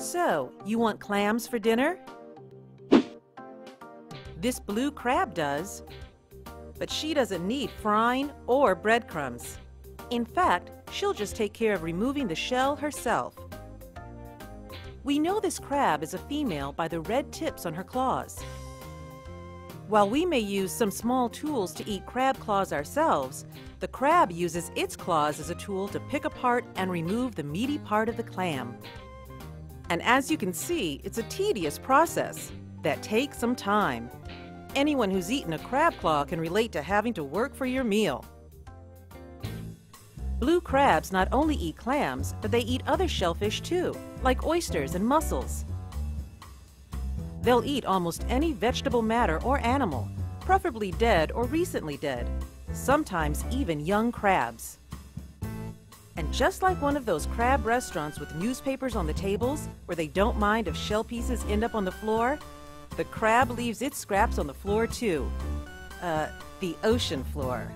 So, you want clams for dinner? This blue crab does. But she doesn't need frying or breadcrumbs. In fact, she'll just take care of removing the shell herself. We know this crab is a female by the red tips on her claws. While we may use some small tools to eat crab claws ourselves, the crab uses its claws as a tool to pick apart and remove the meaty part of the clam. And as you can see, it's a tedious process that takes some time. Anyone who's eaten a crab claw can relate to having to work for your meal. Blue crabs not only eat clams, but they eat other shellfish too, like oysters and mussels. They'll eat almost any vegetable matter or animal, preferably dead or recently dead, sometimes even young crabs. And just like one of those crab restaurants with newspapers on the tables, where they don't mind if shell pieces end up on the floor, the crab leaves its scraps on the floor too. Uh, the ocean floor.